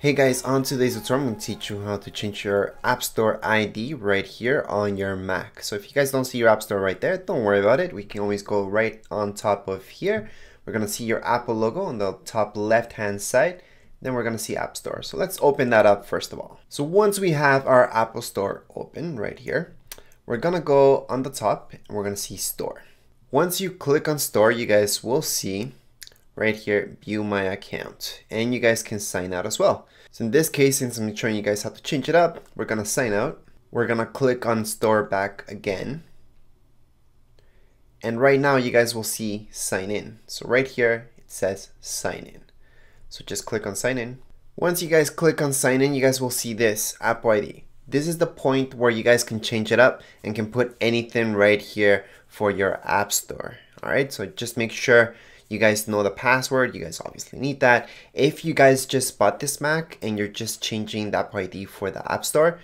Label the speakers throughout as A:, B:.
A: Hey guys, on today's tutorial I'm going to teach you how to change your App Store ID right here on your Mac. So if you guys don't see your App Store right there, don't worry about it. We can always go right on top of here. We're going to see your Apple logo on the top left hand side. Then we're going to see App Store. So let's open that up first of all. So once we have our Apple Store open right here, we're going to go on the top and we're going to see Store. Once you click on Store, you guys will see right here, view my account. And you guys can sign out as well. So in this case, since I'm showing you guys how to change it up, we're gonna sign out. We're gonna click on store back again. And right now you guys will see sign in. So right here, it says sign in. So just click on sign in. Once you guys click on sign in, you guys will see this app ID. This is the point where you guys can change it up and can put anything right here for your app store. All right, so just make sure you guys know the password, you guys obviously need that. If you guys just bought this Mac and you're just changing that ID for the App Store,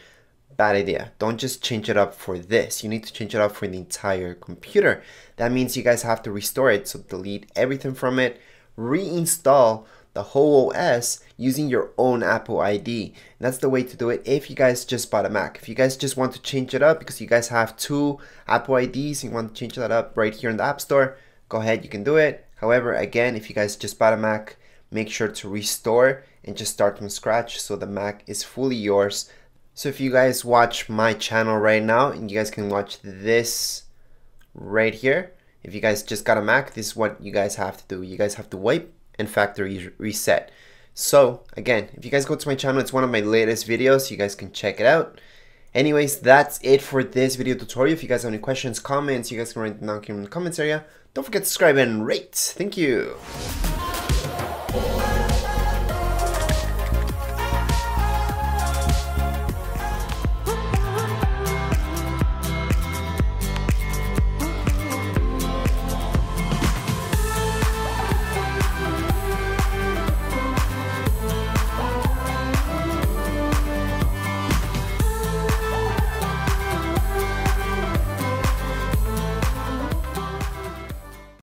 A: bad idea. Don't just change it up for this. You need to change it up for the entire computer. That means you guys have to restore it. So delete everything from it, reinstall the whole OS using your own Apple ID. And that's the way to do it if you guys just bought a Mac. If you guys just want to change it up because you guys have two Apple IDs, you want to change that up right here in the App Store, go ahead, you can do it. However, again, if you guys just bought a Mac, make sure to restore and just start from scratch so the Mac is fully yours. So if you guys watch my channel right now and you guys can watch this right here, if you guys just got a Mac, this is what you guys have to do. You guys have to wipe and factory reset. So again, if you guys go to my channel, it's one of my latest videos. You guys can check it out. Anyways, that's it for this video tutorial. If you guys have any questions, comments, you guys can write them down in the comments area. Don't forget to subscribe and rate. Thank you.